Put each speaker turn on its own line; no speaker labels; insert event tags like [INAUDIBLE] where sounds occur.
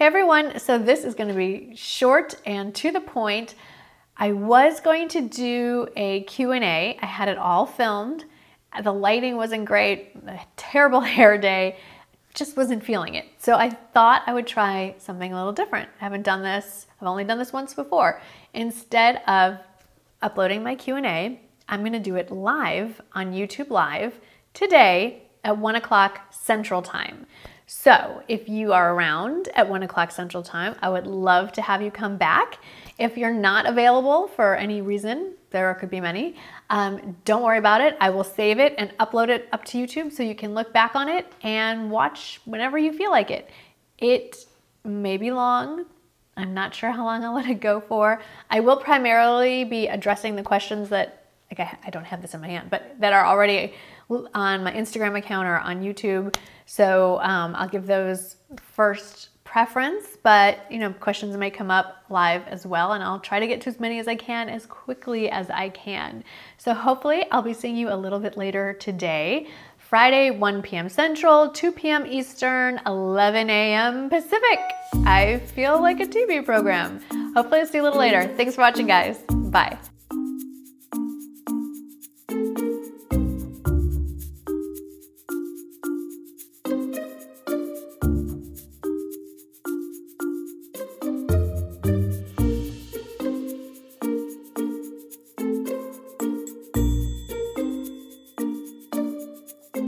Hey everyone, so this is gonna be short and to the point. I was going to do a Q&A. I had it all filmed. The lighting wasn't great, terrible [LAUGHS] hair day, just wasn't feeling it. So I thought I would try something a little different. I haven't done this, I've only done this once before. Instead of uploading my Q&A, I'm gonna do it live on YouTube Live today at one o'clock Central Time. So if you are around at one o'clock Central Time, I would love to have you come back. If you're not available for any reason, there could be many, um, don't worry about it. I will save it and upload it up to YouTube so you can look back on it and watch whenever you feel like it. It may be long. I'm not sure how long I'll let it go for. I will primarily be addressing the questions that, like I, I don't have this in my hand, but that are already on my Instagram account or on YouTube. So um, I'll give those first preference, but you know, questions may come up live as well, and I'll try to get to as many as I can as quickly as I can. So hopefully I'll be seeing you a little bit later today. Friday, 1 p.m. Central, 2 p.m. Eastern, 11 a.m. Pacific. I feel like a TV program. Hopefully I'll see you a little later. Thanks for watching, guys. Bye.